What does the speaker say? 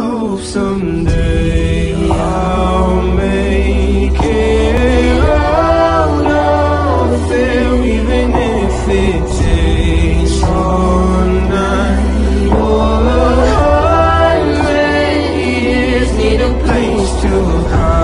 hope someday I'll make it out of there, even if it takes all night All a hundred years. Need a place to hide.